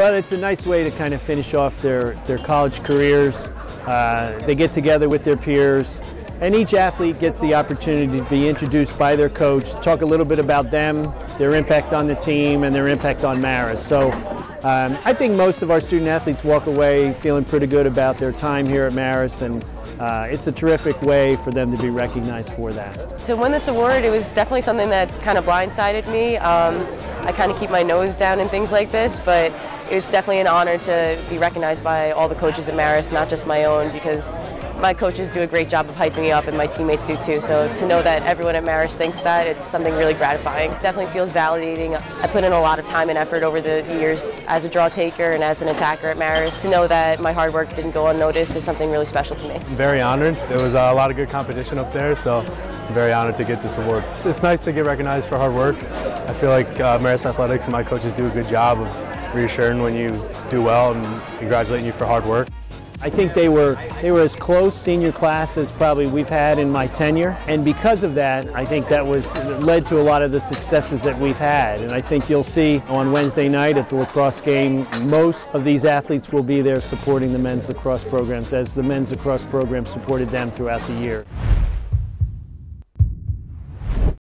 Well, it's a nice way to kind of finish off their, their college careers. Uh, they get together with their peers, and each athlete gets the opportunity to be introduced by their coach, talk a little bit about them, their impact on the team, and their impact on Marist. So um, I think most of our student athletes walk away feeling pretty good about their time here at Marist, and uh, it's a terrific way for them to be recognized for that. To win this award, it was definitely something that kind of blindsided me. Um, I kind of keep my nose down in things like this, but it's definitely an honor to be recognized by all the coaches at Marist, not just my own, because my coaches do a great job of hyping me up and my teammates do too. So to know that everyone at Marist thinks that, it's something really gratifying. It definitely feels validating. I put in a lot of time and effort over the years as a draw taker and as an attacker at Marist. To know that my hard work didn't go unnoticed is something really special to me. I'm very honored. There was a lot of good competition up there, so I'm very honored to get this award. It's, it's nice to get recognized for hard work. I feel like uh, Marist Athletics and my coaches do a good job of reassuring when you do well and congratulating you for hard work. I think they were they were as close senior class as probably we've had in my tenure, and because of that, I think that was led to a lot of the successes that we've had. And I think you'll see on Wednesday night at the lacrosse game, most of these athletes will be there supporting the men's lacrosse programs, as the men's lacrosse program supported them throughout the year.